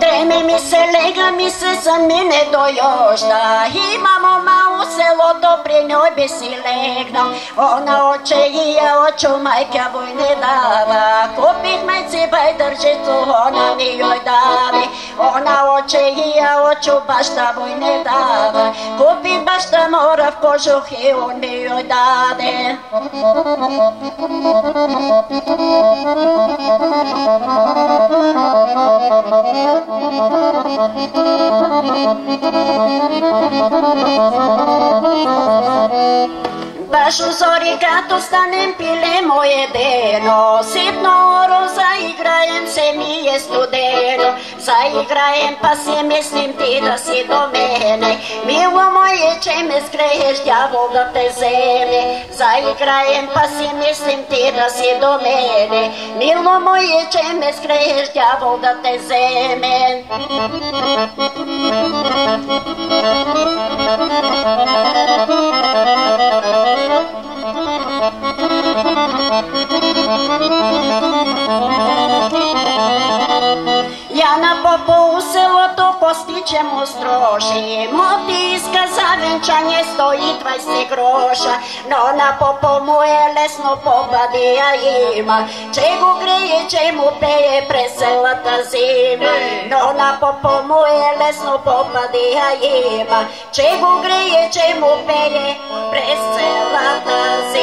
Dreme mi se, lega mi se, za mene do jožda Imamo malo selo, dobri njoj bi si legno. Ona oče i ja oču, majka voj ne dava. Kupih majci baj pa držicu, ona mi joj davi Она оче и я очу башта вой не дава. Купих башта мора в кожух и он ми јoj даде. Zori kad ostanem pile moje deno Sitno oro zaigrajem e studenă Să igraem pe semeștim tida si domene. Miu moje ce mi screști a vogă pe zeme Să igraem pe semeștim tida si domene. Miu moje ce mi screști a vogă pe zeme Thank you. ojcze mu stroszy, mopiska za wieńczanie stoi 20 grosza, no na popo moje lesno pobadija ima, czego grije, czemu peje presela ta zima, no na popo moje lesno pobadija ima, czego grije, czemu peje presela ta zima.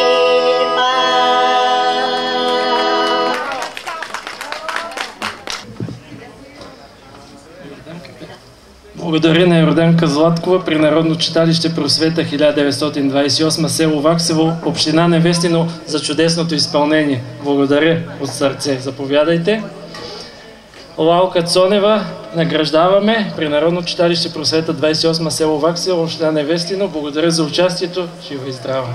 Благодаря на Йорданка Златкова при Народно читалище Просвета 1928 село Ваксево, община Невестино за чудесното изпълнение. Благодаря от сърце. Заповядайте. Лалка Цонева награждаваме при Народно читалище Просвета 28 село Ваксево, община Невестино. Благодаря за участието. Жива и здрава!